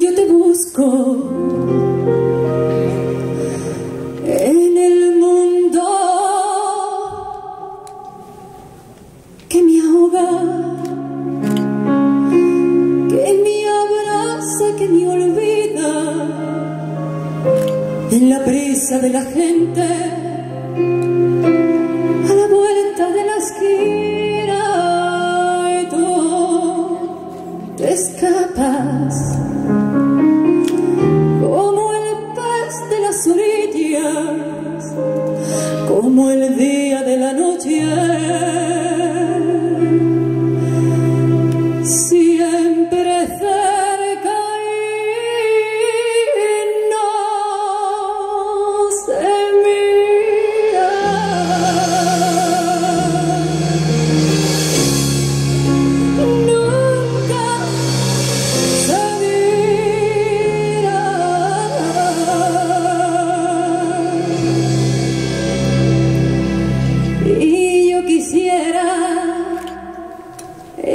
Yo te busco en el mundo que me ahoga, de la gente a la vuelta de la esquina y tú te escapas como el pez de las orillas, como el día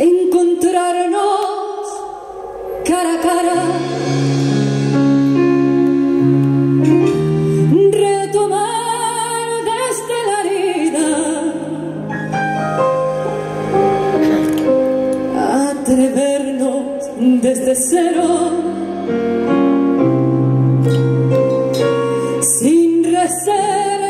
encontrarnos cara a cara, retomar desde la herida, atrevernos desde cero. sin reservas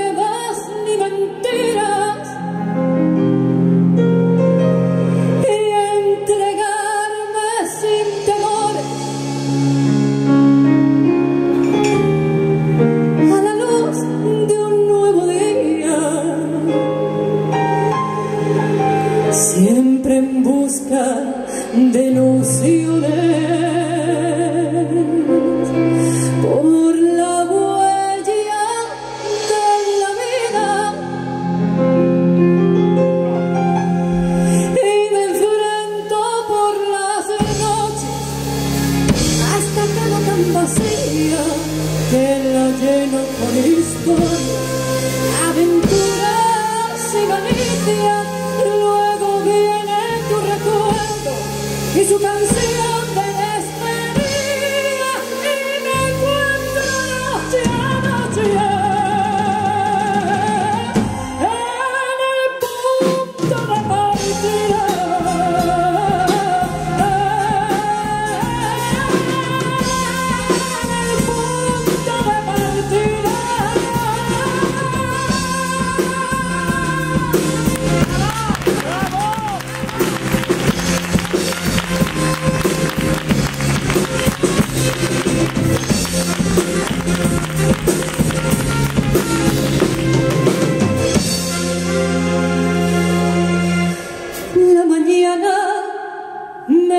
aventuras y malicias luego viene tu recuerdo y su canción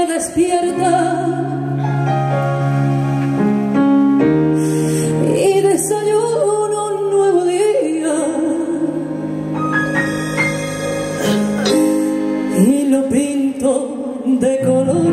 despierta. Y desayuno un nuevo día. Y lo pinto de colores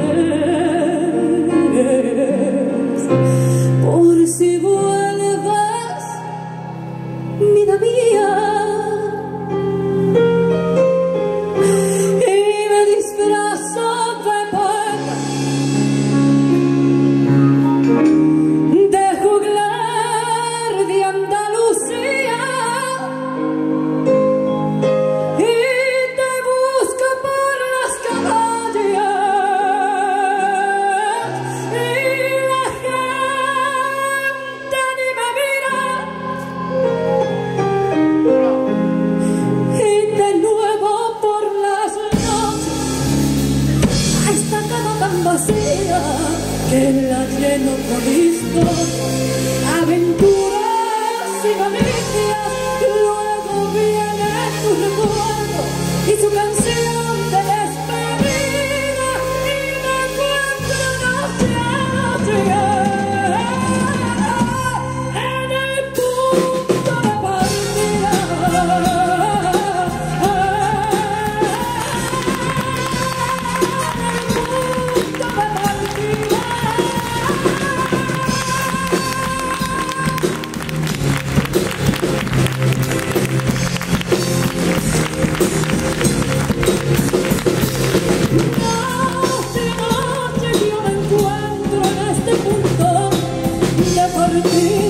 vacía que la lleno con historias, aventuras y malicias. Luego viene tu recuerdo y su canción de partir